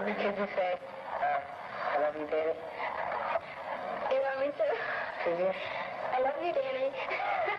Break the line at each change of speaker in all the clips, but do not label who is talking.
What did Susie say? Uh, I love you, Danny.
You love me
too? Susie?
I love you, Danny.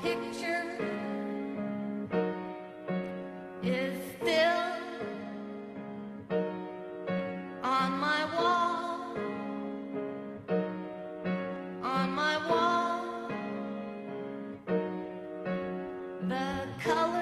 picture is still on my wall, on my wall, the color.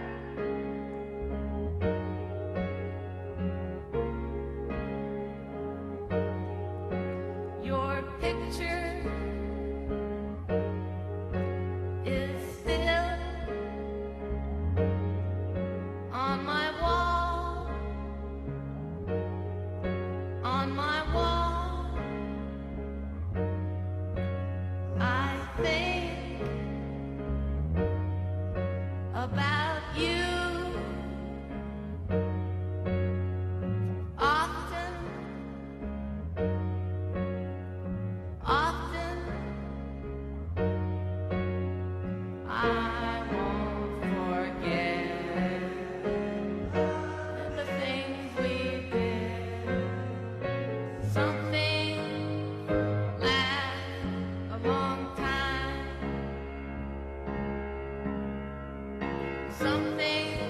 picture. something